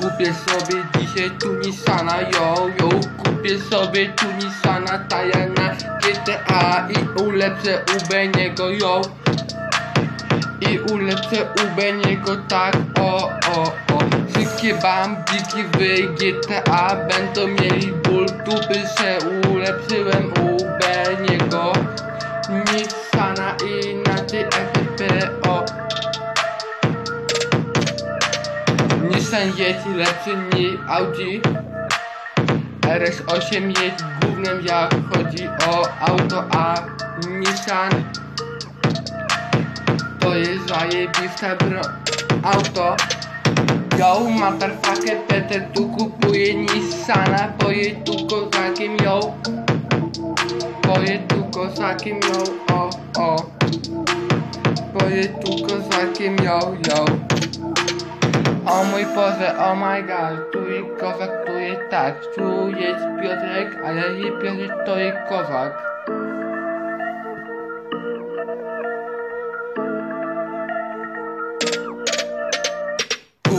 Kupię sobie dzisiaj tu Nissana, yo, yo. Kupię sobie tu Nissana, taja na GTA I ulepszę Ubeniego, yo. I ulepszę Ubeniego, tak, o, o, o. Wszystkie bambiki w GTA będą mieli ból dupy, że ulepszyłem Ubeniego Nissana i na ty FPO Nissan jest lepszy niż Audi. RS8 jest głównym jak chodzi o auto, a Nissan to jest zajebiste bro. Auto. Yo, motherfucker, Peter tu kupuje Nissana, poje tu kozakiem, yo. Poje tu kozakiem, yo, o, o. Poje tu kozakiem, yo, yo. O mój Boże, oh my god, tu jest kozak, tu jest tak, tu jest Piotrek, a ja jest Piotrek, to jest kozak.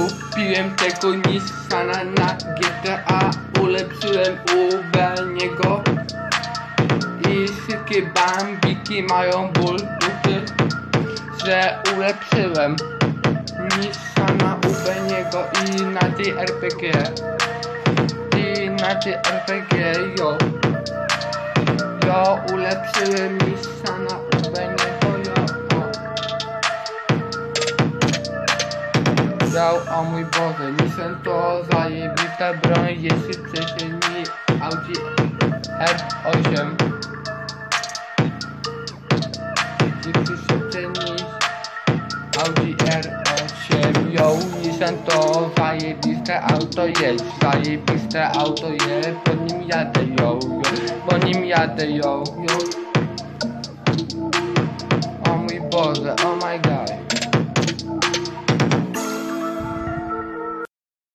Kupiłem tego Nissana na GTA, ulepszyłem Ubeniego i wszystkie bambiki mają ból dupy, że ulepszyłem Nissana Ubeniego i na tej RPG i na tej RPG yo yo ulepszyłem Nissana Ubeniego yo o mój Boże Nissan to zajebista broń szybciej niż Audi R8 jest szybciej niż Audi R8 Yo, Nissan to zajebiste auto jest Zajebiste auto jest Po nim jadę yo, yo Po nim jadę yo, yo. O mój Boże, oh my god